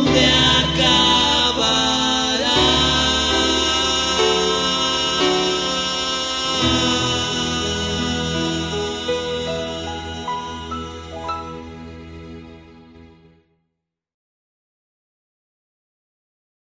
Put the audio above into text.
will.